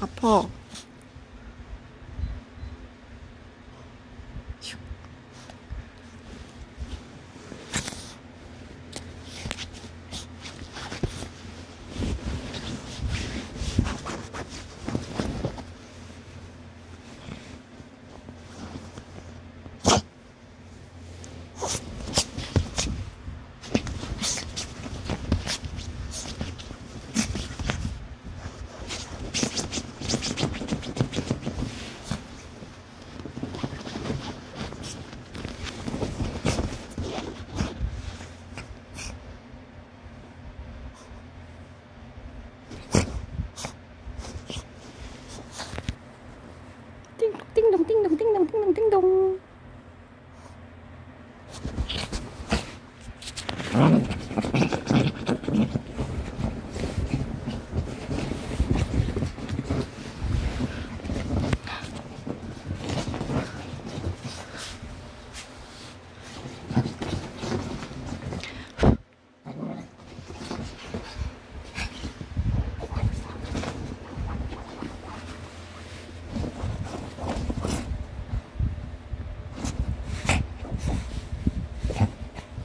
아파. 咚。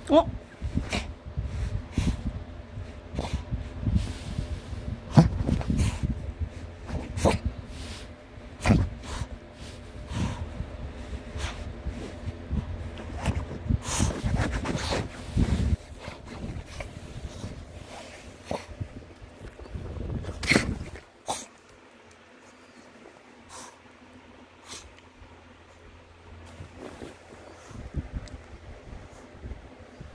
おっ